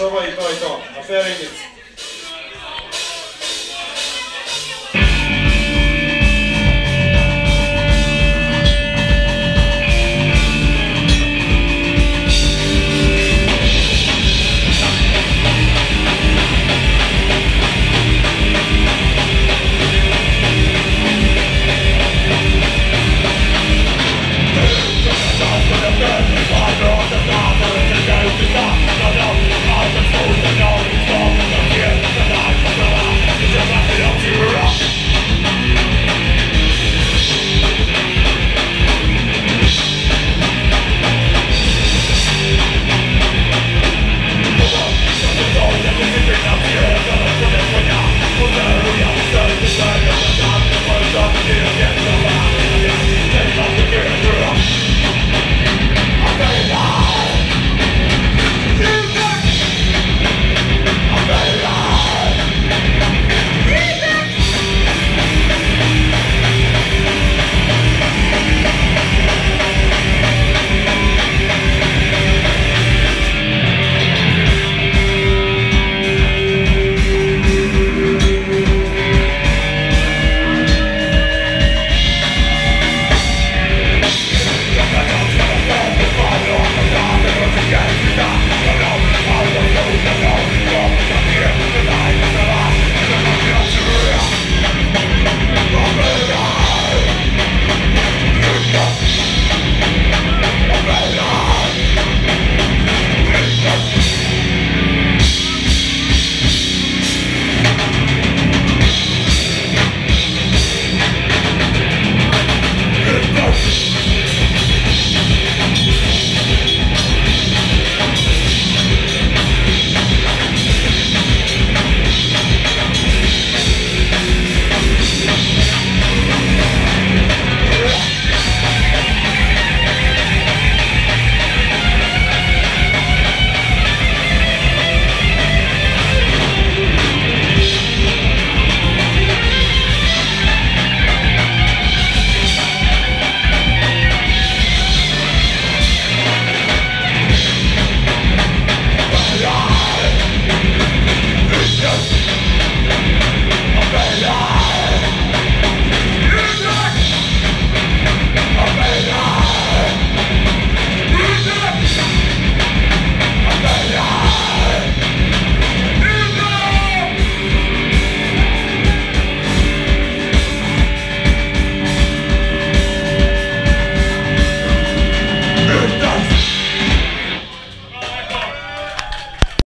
勝負は伊い伊藤フェアリング